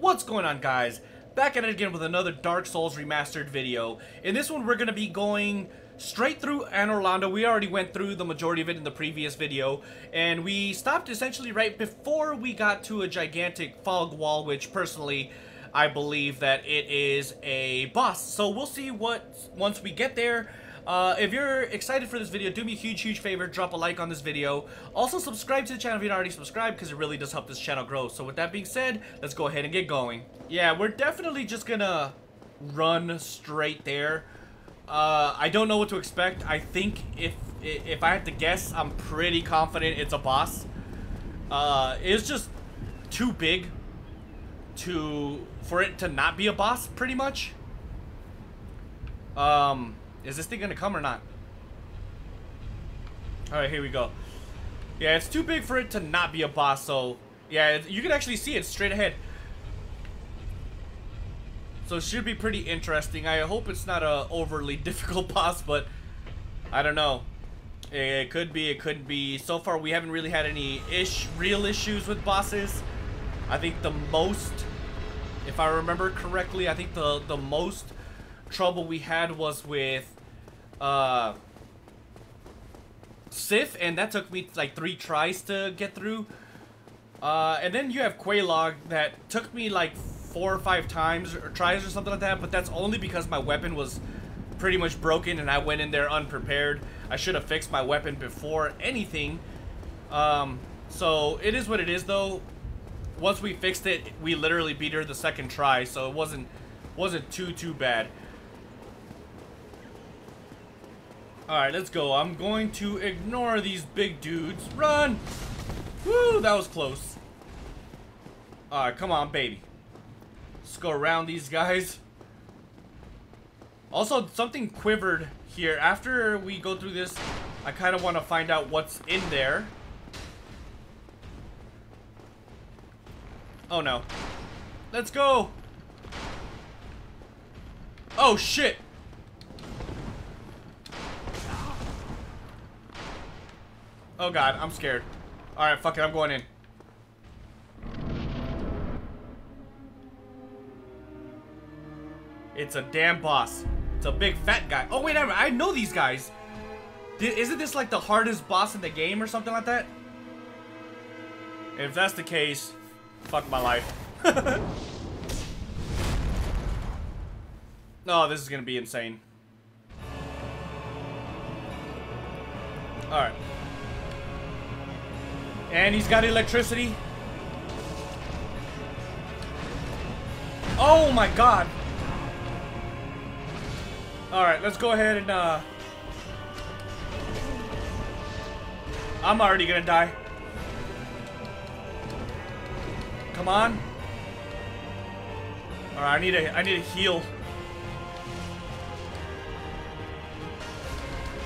What's going on guys? Back at it again with another Dark Souls Remastered video. In this one we're going to be going straight through Anor Londo. We already went through the majority of it in the previous video. And we stopped essentially right before we got to a gigantic fog wall, which personally I believe that it is a boss. So we'll see what, once we get there, uh, if you're excited for this video, do me a huge, huge favor, drop a like on this video. Also, subscribe to the channel if you're not already subscribed, because it really does help this channel grow. So with that being said, let's go ahead and get going. Yeah, we're definitely just gonna run straight there. Uh, I don't know what to expect. I think if if I had to guess, I'm pretty confident it's a boss. Uh, it's just too big to for it to not be a boss, pretty much. Um, is this thing gonna come or not? Alright, here we go. Yeah, it's too big for it to not be a boss, so... Yeah, you can actually see it straight ahead. So it should be pretty interesting. I hope it's not a overly difficult boss, but... I don't know. It could be, it could be. So far, we haven't really had any ish, real issues with bosses. I think the most, if I remember correctly, I think the, the most trouble we had was with uh, Sif, and that took me like three tries to get through. Uh, and then you have Quelaag that took me like four or five times or tries or something like that, but that's only because my weapon was pretty much broken and I went in there unprepared. I should have fixed my weapon before anything. Um, so it is what it is though. Once we fixed it, we literally beat her the second try, so it wasn't wasn't too too bad. Alright, let's go. I'm going to ignore these big dudes. Run! Woo, that was close. Alright, come on, baby. Let's go around these guys. Also, something quivered here. After we go through this, I kind of want to find out what's in there. Oh, no. Let's go! Oh, shit! Oh god, I'm scared. Alright, fuck it, I'm going in. It's a damn boss. It's a big fat guy. Oh wait, I, know these guys. Isn't this like the hardest boss in the game or something like that? If that's the case, fuck my life. oh, this is gonna be insane. Alright. And he's got electricity. Oh my god. Alright, let's go ahead and, uh... I'm already gonna die. Come on. Alright, I need a I need a heal.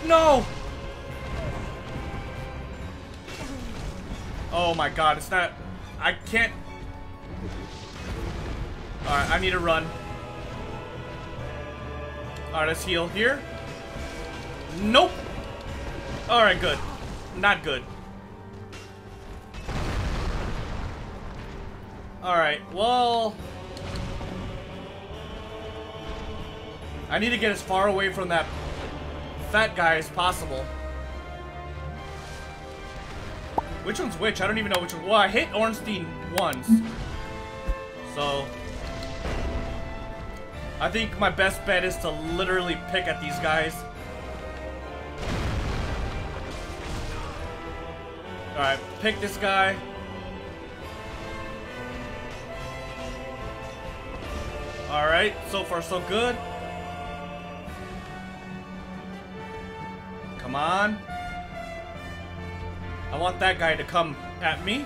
No! Oh my god, it's not... I can't... Alright, I need to run. Alright, let's heal here. Nope! Alright, good. Not good. Alright, well... I need to get as far away from that fat guy as possible. Which one's which? I don't even know which one. Well, I hit Ornstein once. So... I think my best bet is to literally pick at these guys. Alright, pick this guy. Alright, so far so good. Come on. I want that guy to come at me.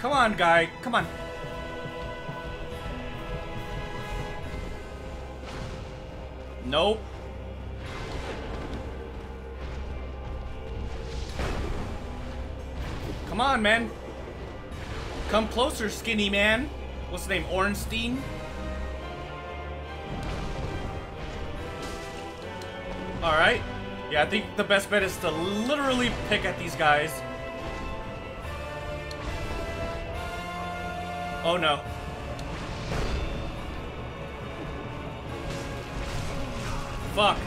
Come on, guy. Come on. Nope. Come on, man. Come closer, skinny man. What's the name? Ornstein? Alright. Yeah, I think the best bet is to literally pick at these guys. Oh no. Fuck.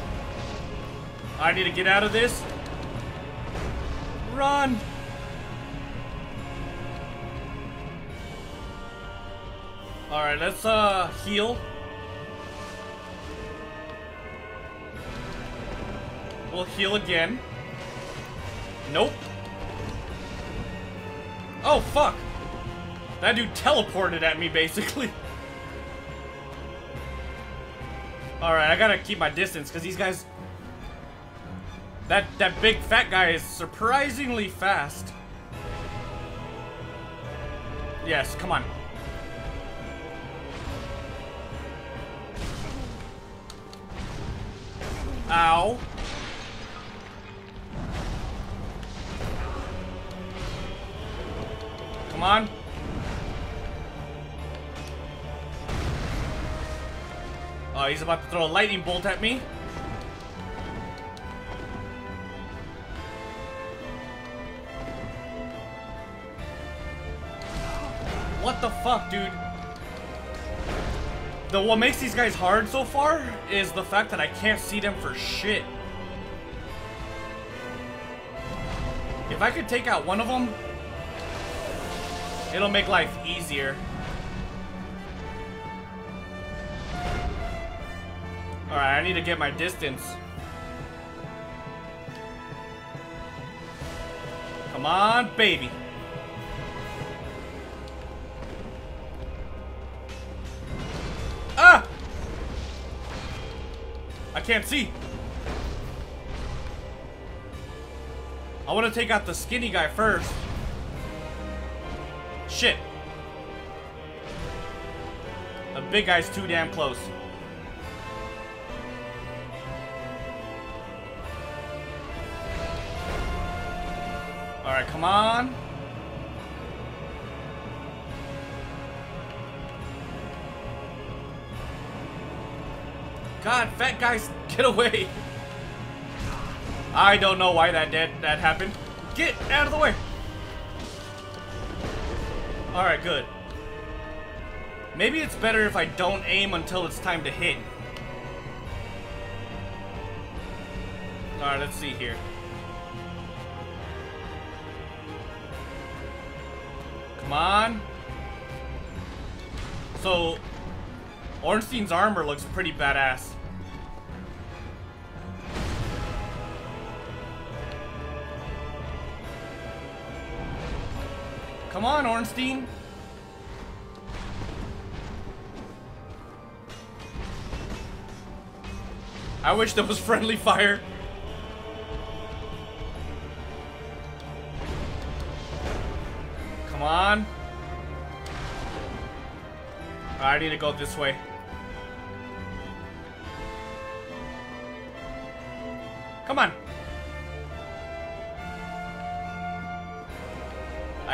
I need to get out of this. Run! Alright, let's uh heal. We'll heal again. Nope. Oh, fuck. That dude teleported at me, basically. Alright, I gotta keep my distance, because these guys... That, that big fat guy is surprisingly fast. Yes, come on. Ow. On. Oh, he's about to throw a lightning bolt at me. What the fuck, dude? The what makes these guys hard so far is the fact that I can't see them for shit. If I could take out one of them, It'll make life easier. Alright, I need to get my distance. Come on, baby. Ah! I can't see. I want to take out the skinny guy first. Shit. The big guy's too damn close. Alright, come on. God, fat guys, get away. I don't know why that did that happened. Get out of the way. Alright, good. Maybe it's better if I don't aim until it's time to hit. Alright, let's see here. Come on. So, Ornstein's armor looks pretty badass. Come on, Ornstein. I wish there was friendly fire. Come on. I need to go this way. Come on.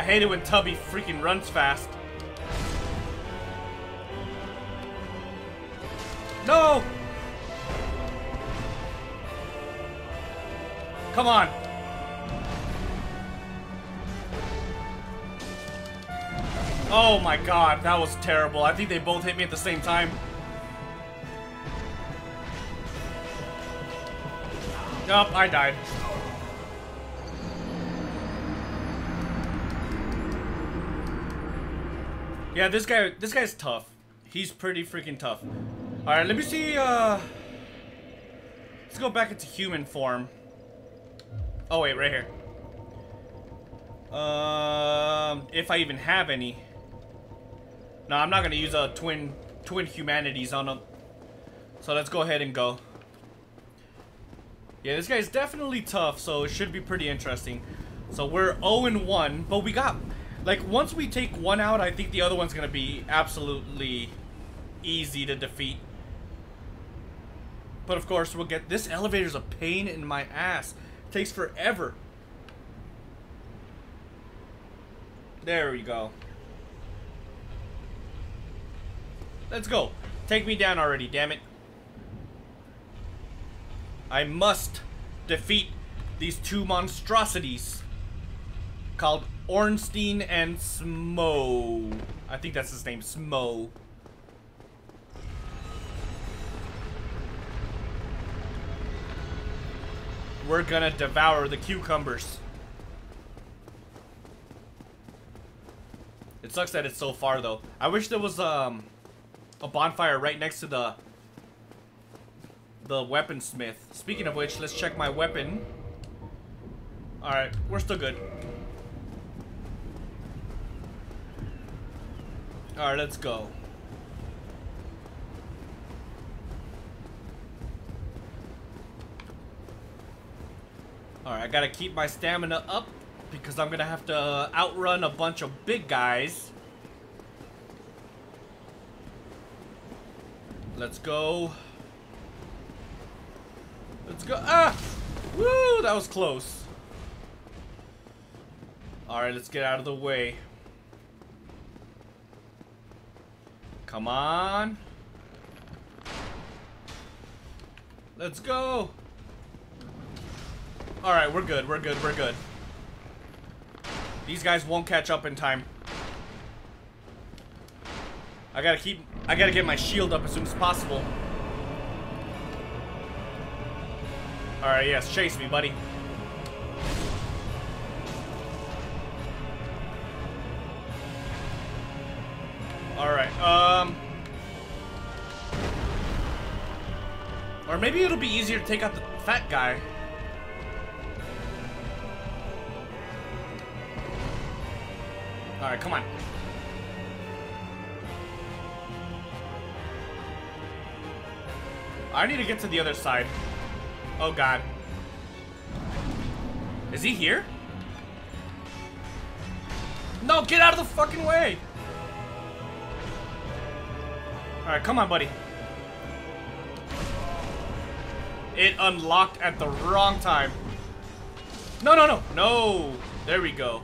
Hate it when Tubby freaking runs fast. No! Come on. Oh my god, that was terrible. I think they both hit me at the same time. Nope, I died. Yeah, this guy, this guy's tough. He's pretty freaking tough. All right, let me see. Uh, let's go back into human form. Oh wait, right here. Um, if I even have any. No, I'm not gonna use a twin twin humanities on him. So let's go ahead and go. Yeah, this guy's definitely tough, so it should be pretty interesting. So we're 0 1, but we got like, once we take one out, I think the other one's gonna be absolutely easy to defeat. But of course, we'll get... This elevator's a pain in my ass. It takes forever. There we go. Let's go. Take me down already, damn it. I must defeat these two monstrosities called Ornstein and Smough. I think that's his name, Smough. We're gonna devour the cucumbers. It sucks that it's so far though. I wish there was um a bonfire right next to the the weaponsmith. Speaking of which, let's check my weapon. Alright, we're still good. Alright, let's go. Alright, I gotta keep my stamina up because I'm gonna have to outrun a bunch of big guys. Let's go. Let's go. Ah! Woo! That was close. Alright, let's get out of the way. Come on. Let's go. Alright, we're good, we're good, we're good. These guys won't catch up in time. I gotta keep... I gotta get my shield up as soon as possible. Alright, yes, chase me, buddy. Maybe it'll be easier to take out the fat guy. Alright, come on. I need to get to the other side. Oh god. Is he here? No, get out of the fucking way! Alright, come on, buddy. It unlocked at the wrong time. No, no, no. No. There we go.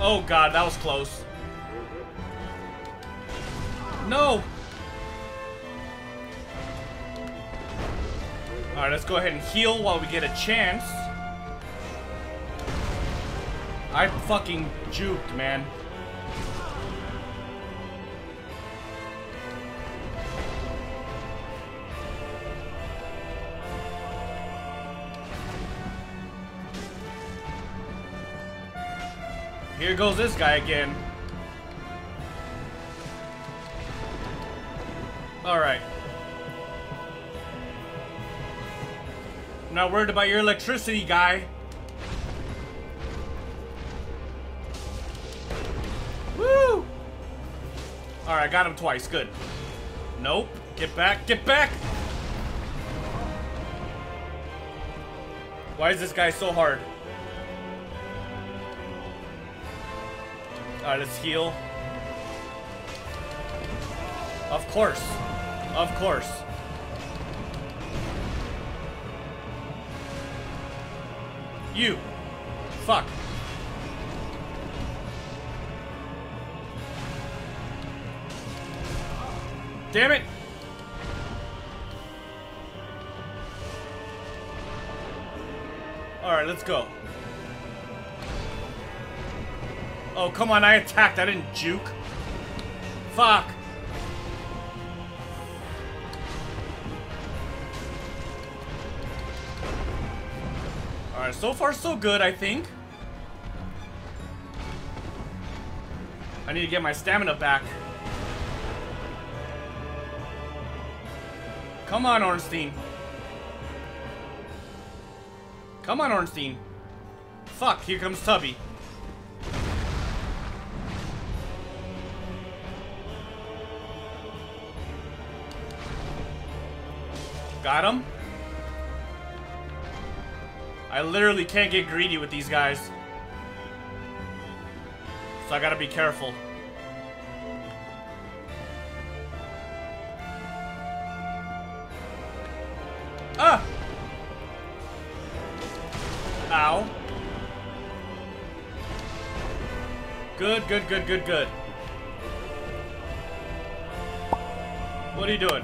Oh god, that was close. No! Alright, let's go ahead and heal while we get a chance. I fucking juked, man. Here goes this guy again. Alright. Not worried about your electricity, guy. Alright, got him twice. Good. Nope. Get back. Get back! Why is this guy so hard? Alright, let's heal. Of course. Of course. You. Fuck. Damn it! Alright, let's go. Oh, come on, I attacked. I didn't juke. Fuck. Alright, so far so good, I think. I need to get my stamina back. Come on, Ornstein. Come on, Ornstein. Fuck, here comes Tubby. Got him. I literally can't get greedy with these guys. So I gotta be careful. Good, good, good, good. What are you doing?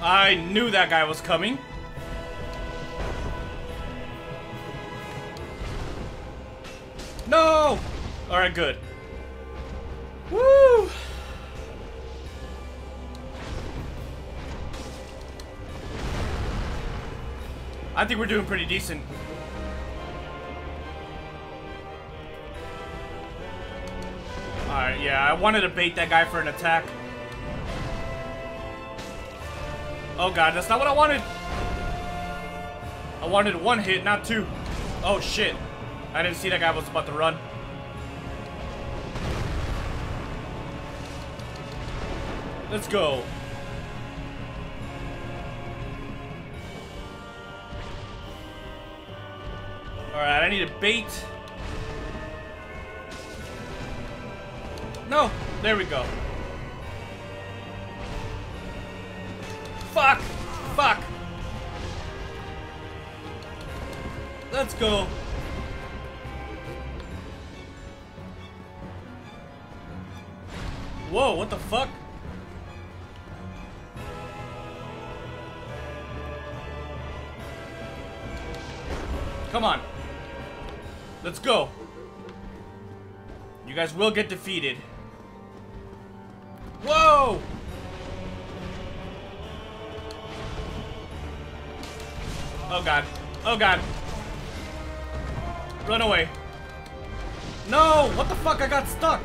I knew that guy was coming. No! Alright, good. I think we're doing pretty decent. Alright, yeah, I wanted to bait that guy for an attack. Oh god, that's not what I wanted! I wanted one hit, not two. Oh shit. I didn't see that guy was about to run. Let's go. Need a bait. No! There we go. Fuck! Fuck! Let's go. Whoa, what the fuck? Come on. Let's go. You guys will get defeated. Whoa! Oh god. Oh god. Run away. No! What the fuck? I got stuck.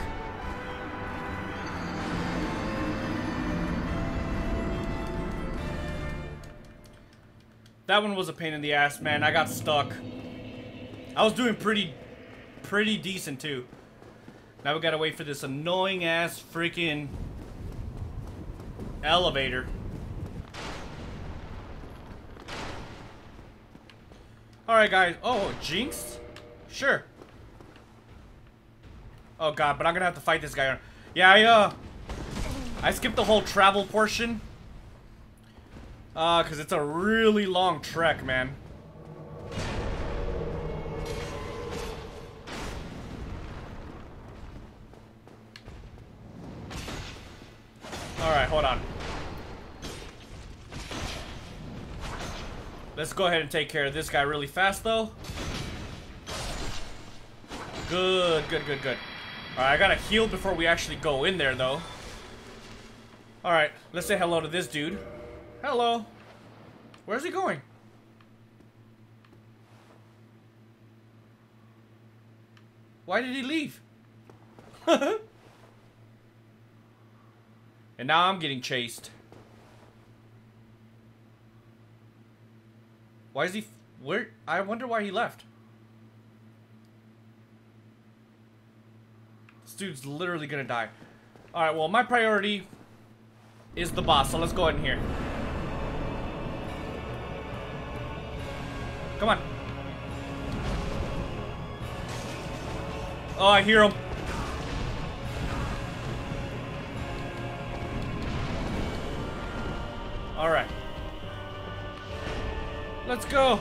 That one was a pain in the ass, man. I got stuck. I was doing pretty, pretty decent, too. Now we gotta wait for this annoying ass freaking elevator. Alright, guys. Oh, Jinx? Sure. Oh, God, but I'm gonna have to fight this guy. Yeah, I, uh... I skipped the whole travel portion. Uh, because it's a really long trek, man. Hold on. Let's go ahead and take care of this guy really fast, though. Good, good, good, good. Alright, I gotta heal before we actually go in there, though. Alright, let's say hello to this dude. Hello. Where's he going? Why did he leave? and now I'm getting chased. Why is he... Where... I wonder why he left. This dude's literally gonna die. Alright, well, my priority is the boss, so let's go in here. Come on. Oh, I hear him. Let's go.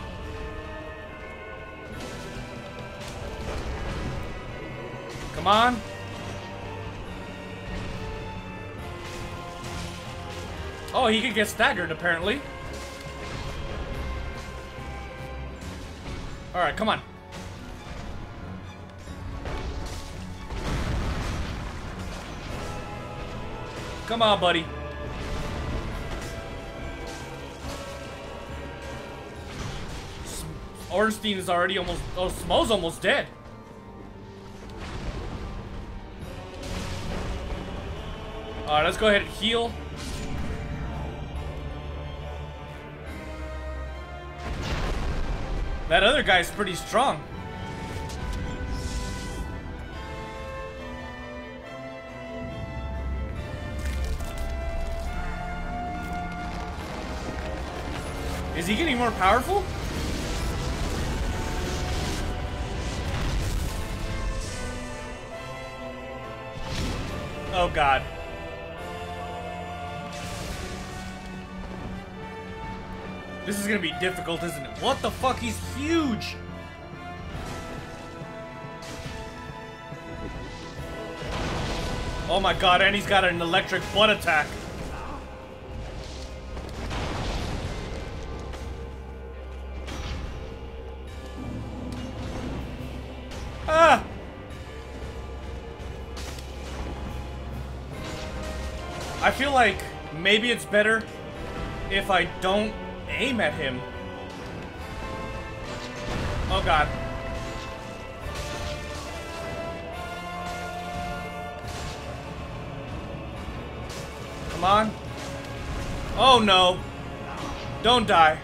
Come on. Oh, he could get staggered, apparently. Alright, come on. Come on, buddy. Ornstein is already almost... Oh, Smough's almost dead. Alright, let's go ahead and heal. That other guy's pretty strong. Is he getting more powerful? Oh god. This is gonna be difficult, isn't it? What the fuck? He's huge! Oh my god, and he's got an electric butt attack. I feel like maybe it's better if I don't aim at him. Oh god. Come on. Oh no. Don't die.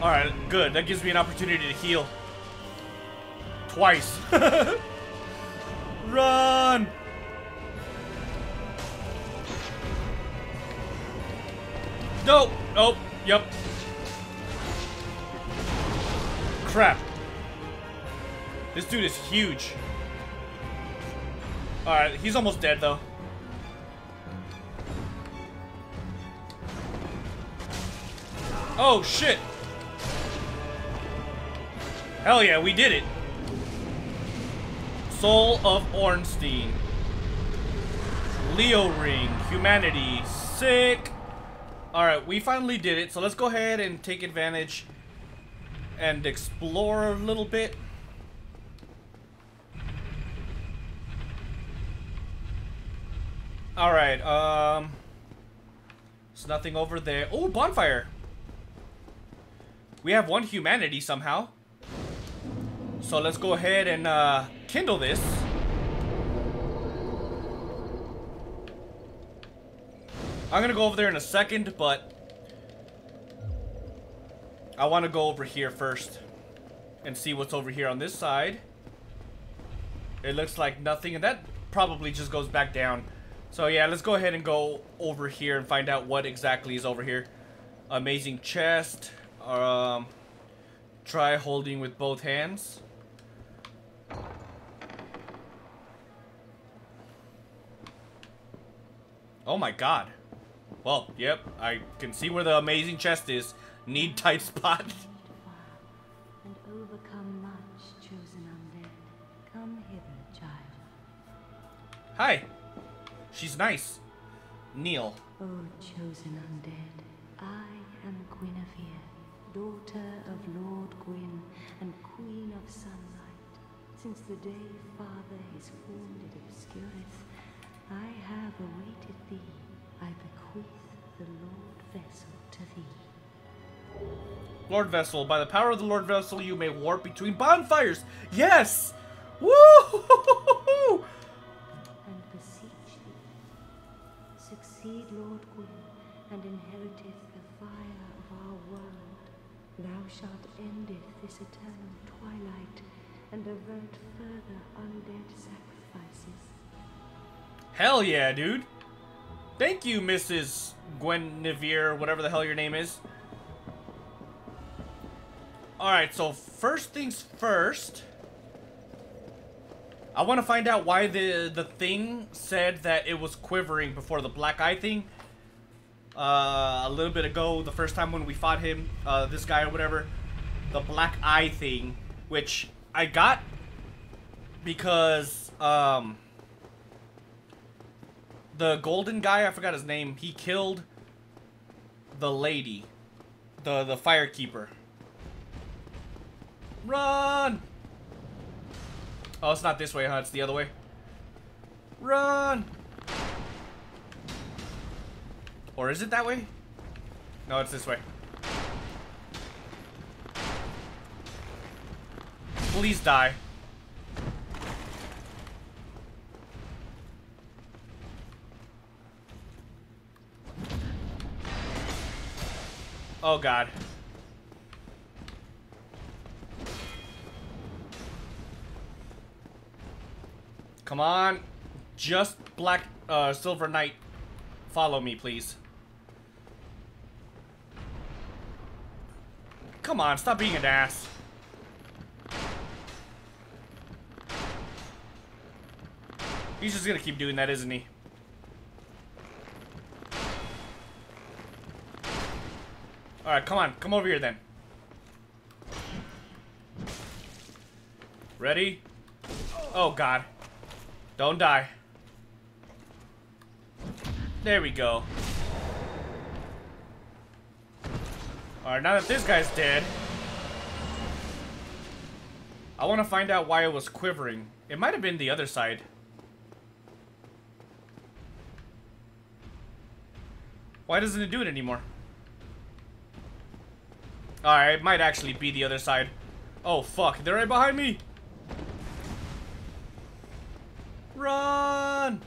Alright, good. That gives me an opportunity to heal. Twice. Run! No! Oh, yep. Crap. This dude is huge. Alright, he's almost dead though. Oh, shit! Hell yeah, we did it! Soul of Ornstein. Leo Ring. Humanity. Sick! Alright, we finally did it, so let's go ahead and take advantage and explore a little bit. Alright, um... There's nothing over there. Oh, bonfire! We have one humanity somehow. So let's go ahead and uh, kindle this. I'm gonna go over there in a second, but I want to go over here first and see what's over here on this side. It looks like nothing, and that probably just goes back down. So yeah, let's go ahead and go over here and find out what exactly is over here. Amazing chest. Um, try holding with both hands. Oh my god. Well, yep, I can see where the amazing chest is. Need tight spot. And overcome much, chosen undead. Come hither, child. Hi. She's nice. Neil. Oh, chosen undead, I am Gwynevere, daughter of Lord Gwyn and Queen of Sunlight. Since the day Father his wounded obscureth, I have awaited thee. I bequeath the Lord Vessel to thee. Lord Vessel. By the power of the Lord Vessel, you may warp between bonfires. Yes! Woo! and beseech thee. Succeed Lord Gwyn, and inheriteth the fire of our world. Thou shalt endeth this eternal twilight, and avert further undead sacrifices. Hell yeah, dude. Thank you, Mrs. Gwynevere, whatever the hell your name is. Alright, so first things first. I want to find out why the, the thing said that it was quivering before the black eye thing. Uh, a little bit ago, the first time when we fought him, uh, this guy or whatever. The black eye thing, which I got because, um the golden guy, I forgot his name, he killed the lady. The the firekeeper. Run! Oh, it's not this way, huh? It's the other way. Run! Or is it that way? No, it's this way. Please die. Oh god. Come on. Just black, uh, silver knight. Follow me, please. Come on, stop being an ass. He's just gonna keep doing that, isn't he? Alright, come on. Come over here then. Ready? Oh, God. Don't die. There we go. Alright, now that this guy's dead, I want to find out why it was quivering. It might have been the other side. Why doesn't it do it anymore? Alright, it might actually be the other side. Oh, fuck. They're right behind me! Run!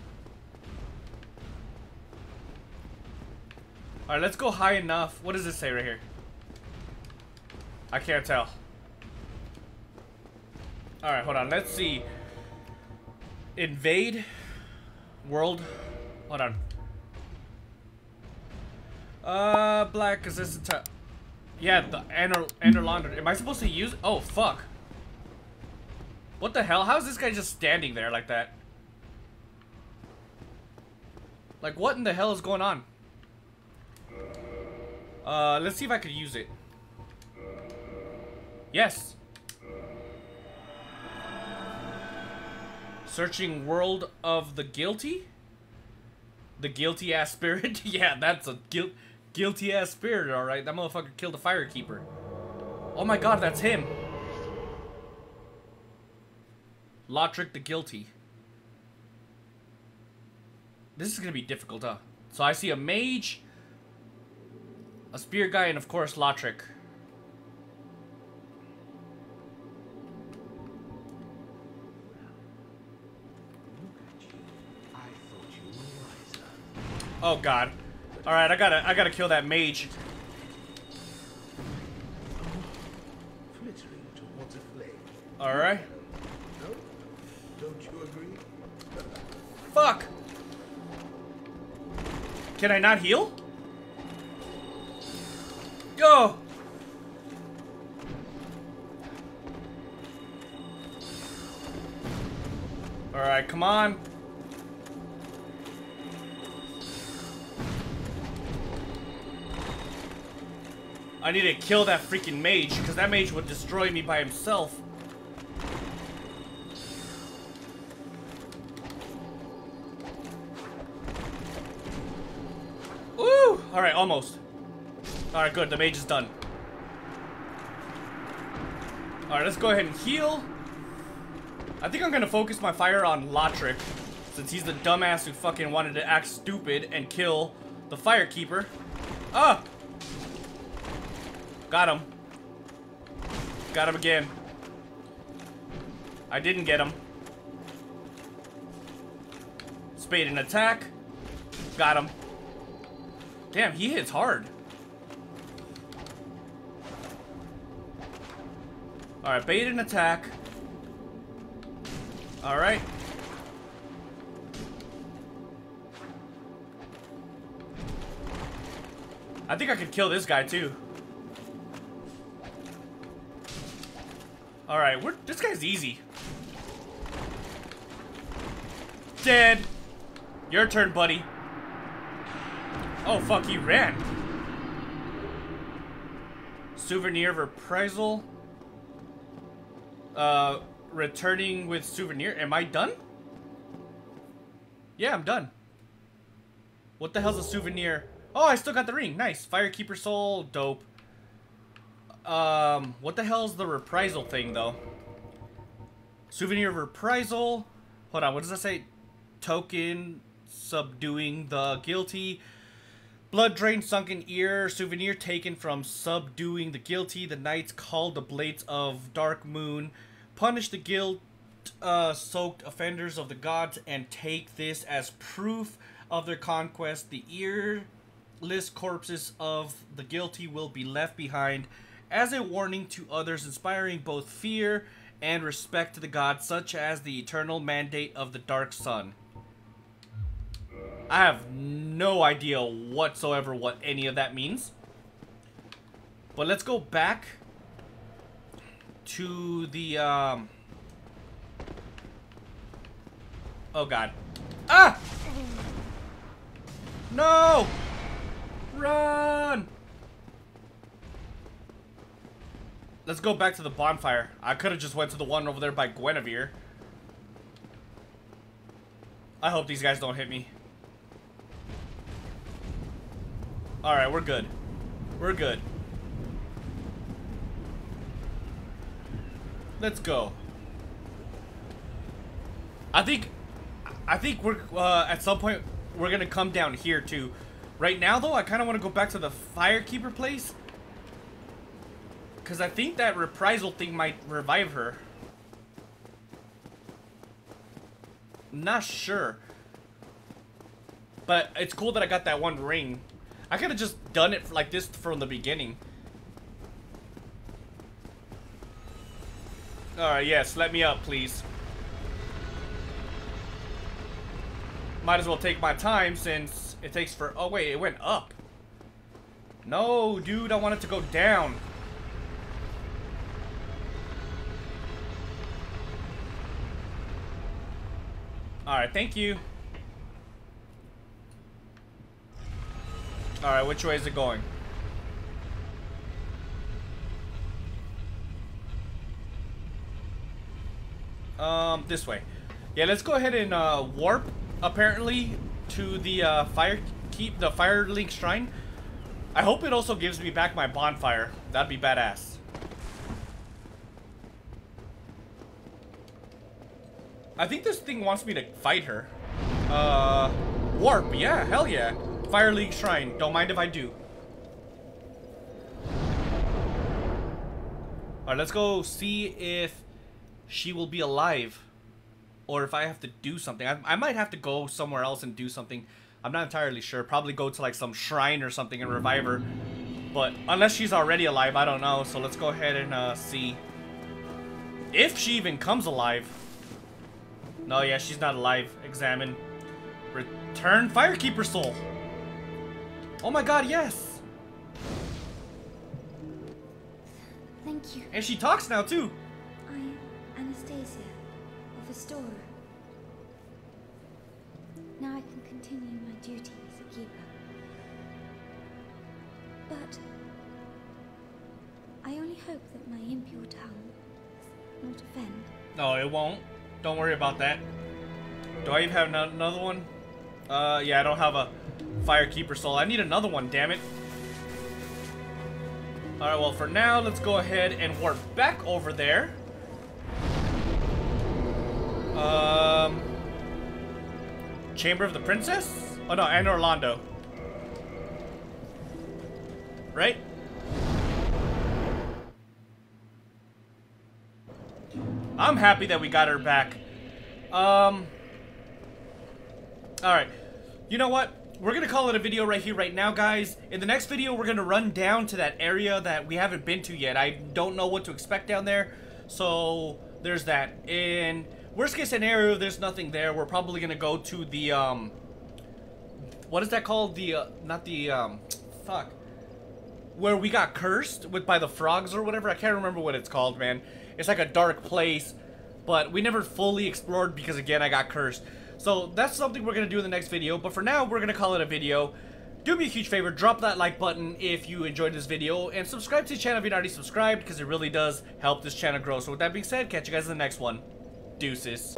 Alright, let's go high enough. What does this say right here? I can't tell. Alright, hold on. Let's see. Invade. World. Hold on. Uh, black is this Yeah, the Ender Enderlander. Am I supposed to use? Oh, fuck. What the hell? How is this guy just standing there like that? Like, what in the hell is going on? Uh, let's see if I could use it. Yes. Searching World of the Guilty? The guilty ass spirit? yeah, that's a guilt guilty ass spirit, alright. That motherfucker killed the firekeeper. Oh my god, that's him. Lautrec the Guilty. This is gonna be difficult, huh? So I see a mage, a spear guy, and of course Lautrec. Oh god. Alright, I gotta I gotta kill that mage. Alright. No? Don't you agree? Fuck! Can I not heal? Go! Alright, come on. I need to kill that freaking mage, because that mage would destroy me by himself. Woo! Alright, almost. Alright, good. The mage is done. Alright, let's go ahead and heal. I think I'm gonna focus my fire on Lautrec, since he's the dumbass who fucking wanted to act stupid and kill the Firekeeper. Ah! Got him. Got him again. I didn't get him. Spade and attack. Got him. Damn, he hits hard. Alright, bait and attack. Alright. I think I could kill this guy too. Alright, we're this guy's easy. Dead. Your turn, buddy. Oh, fuck, he ran. Souvenir reprisal. Uh, returning with souvenir. Am I done? Yeah, I'm done. What the hell's a souvenir? Oh, I still got the ring. Nice. Firekeeper soul. Dope. Um, what the hell's the reprisal thing, though? Souvenir reprisal. Hold on, what does that say? Token subduing the guilty. Blood drain sunken ear. Souvenir taken from subduing the guilty. The knights called the blades of dark moon. Punish the guilt uh, soaked offenders of the gods and take this as proof of their conquest. The earless corpses of the guilty will be left behind as a warning to others, inspiring both fear and respect to the gods, such as the eternal mandate of the Dark Sun. I have no idea whatsoever what any of that means. But let's go back to the, um... Oh, God. Ah! No! Run! Let's go back to the bonfire. I could have just went to the one over there by Gwynevere. I hope these guys don't hit me. Alright, we're good. We're good. Let's go. I think, I think we're, uh, at some point, we're gonna come down here too. Right now, though, I kind of want to go back to the Firekeeper place. Because I think that reprisal thing might revive her. Not sure. But it's cool that I got that one ring. I could have just done it like this from the beginning. Alright, yes, let me up, please. Might as well take my time since it takes for... Oh, wait, it went up. No, dude, I want it to go down. Alright, thank you. Alright, which way is it going? Um, this way. Yeah, let's go ahead and uh, warp, apparently, to the uh, fire keep the fire Firelink Shrine. I hope it also gives me back my bonfire. That'd be badass. I think this thing wants me to fight her. Uh, warp, yeah, hell yeah. Firelink Shrine, don't mind if I do. Alright, let's go see if she will be alive. Or if I have to do something. I, I might have to go somewhere else and do something. I'm not entirely sure. Probably go to like some shrine or something and revive her. But unless she's already alive, I don't know. So let's go ahead and uh, see. If she even comes alive. No, yeah, she's not alive. Examine. Return Firekeeper Soul. Oh my god, yes! Thank you. And she talks now, too. I am Anastasia of Astora. Now I can continue my duty as a keeper. But I only hope that my impure tongue does not offend. No, it won't. Don't worry about that. Do I even have another one? Uh, yeah, I don't have a Firekeeper soul. I need another one, damn it. Alright, well, for now, let's go ahead and warp back over there. Um... Chamber of the Princess? Oh, no, Anor Londo. Right? I'm happy that we got her back. Um... Alright. You know what? We're gonna call it a video right here, right now, guys. In the next video, we're gonna run down to that area that we haven't been to yet. I don't know what to expect down there. So, there's that. In worst case scenario, there's nothing there. We're probably gonna go to the, um... What is that called? The, uh, not the, um... Fuck. Where we got cursed with by the frogs or whatever. I can't remember what it's called, man. It's like a dark place. But we never fully explored because, again, I got cursed. So that's something we're going to do in the next video. But for now, we're going to call it a video. Do me a huge favor, drop that like button if you enjoyed this video. And subscribe to the channel if you're not already subscribed. Because it really does help this channel grow. So with that being said, catch you guys in the next one. Deuces.